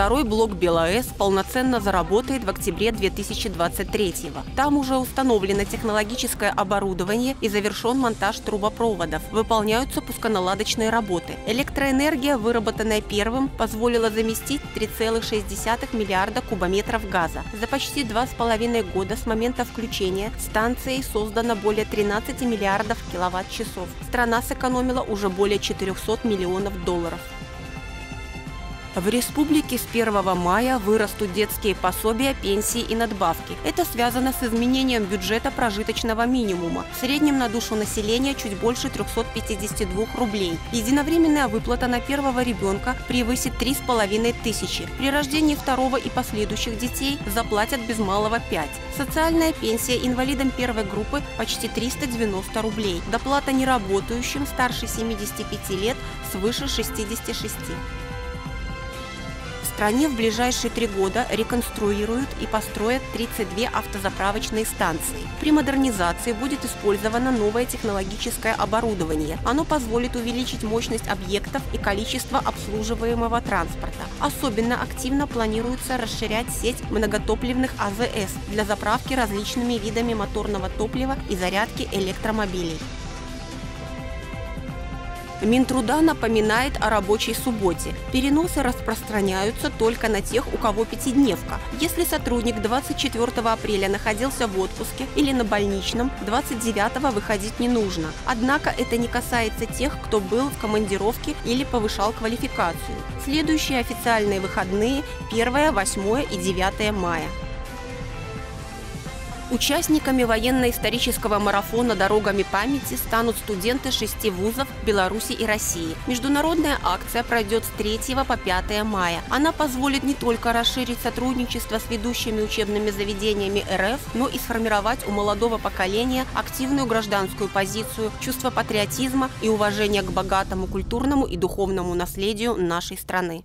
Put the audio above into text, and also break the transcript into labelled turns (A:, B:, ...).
A: Второй блок БелАЭС полноценно заработает в октябре 2023 -го. Там уже установлено технологическое оборудование и завершен монтаж трубопроводов. Выполняются пусконаладочные работы. Электроэнергия, выработанная первым, позволила заместить 3,6 миллиарда кубометров газа. За почти два с половиной года с момента включения станцией создано более 13 миллиардов киловатт-часов. Страна сэкономила уже более 400 миллионов долларов. В республике с 1 мая вырастут детские пособия, пенсии и надбавки. Это связано с изменением бюджета прожиточного минимума. В среднем на душу населения чуть больше 352 рублей. Единовременная выплата на первого ребенка превысит 3,5 тысячи. При рождении второго и последующих детей заплатят без малого 5. Социальная пенсия инвалидам первой группы почти 390 рублей. Доплата неработающим старше 75 лет свыше 66 стране в ближайшие три года реконструируют и построят 32 автозаправочные станции. При модернизации будет использовано новое технологическое оборудование. Оно позволит увеличить мощность объектов и количество обслуживаемого транспорта. Особенно активно планируется расширять сеть многотопливных АЗС для заправки различными видами моторного топлива и зарядки электромобилей. Минтруда напоминает о рабочей субботе. Переносы распространяются только на тех, у кого пятидневка. Если сотрудник 24 апреля находился в отпуске или на больничном, 29 выходить не нужно. Однако это не касается тех, кто был в командировке или повышал квалификацию. Следующие официальные выходные – 1, 8 и 9 мая. Участниками военно-исторического марафона «Дорогами памяти» станут студенты шести вузов Беларуси и России. Международная акция пройдет с 3 по 5 мая. Она позволит не только расширить сотрудничество с ведущими учебными заведениями РФ, но и сформировать у молодого поколения активную гражданскую позицию, чувство патриотизма и уважения к богатому культурному и духовному наследию нашей страны.